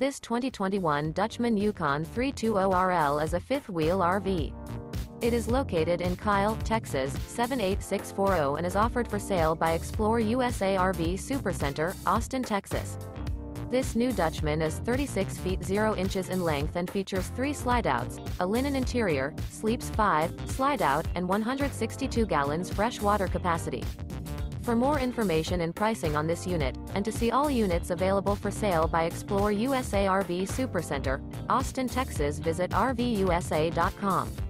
This 2021 Dutchmen Yukon 320RL is a fifth-wheel RV. It is located in Kyle, Texas 78640 and is offered for sale by Explore USA RV Supercenter, Austin, Texas. This new Dutchmen is 36 feet 0 inches in length and features three slide-outs, a linen interior, sleeps 5, slide-out, and 162 gallons fresh water capacity. For more information and pricing on this unit, and to see all units available for sale by Explore USA RV Supercenter, Austin, Texas visit RVUSA.com.